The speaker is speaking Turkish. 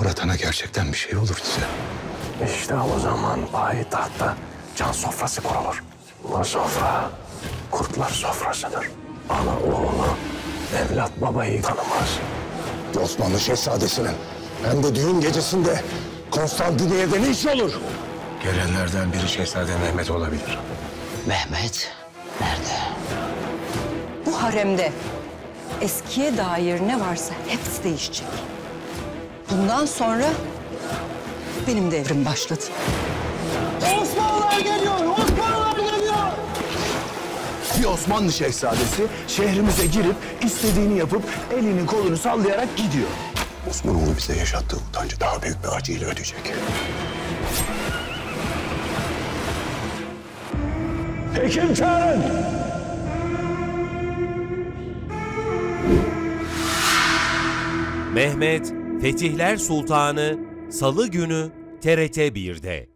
Murat Han'a gerçekten bir şey olursa... İşte o zaman payitahtta can sofrası kurulur. Bu sofra kurtlar sofrasıdır. Ana oğlu, evlat babayı tanımaz. Osmanlı Şehzadesi'nin hem de düğün gecesinde Konstantiniyye'de ne iş olur? Gelenlerden biri Şehzade Mehmet olabilir. Mehmet nerede? Bu haremde eskiye dair ne varsa hepsi değişecek. Bundan sonra benim devrim başladı. Bir Osmanlı şehzadesi şehrimize girip istediğini yapıp elini kolunu sallayarak gidiyor. Osmanoğlu bize yaşattığı utancı daha büyük bir acıyla ödeyecek. Hekim çağırın. Mehmet Fetihler Sultanı Salı günü TRT 1'de.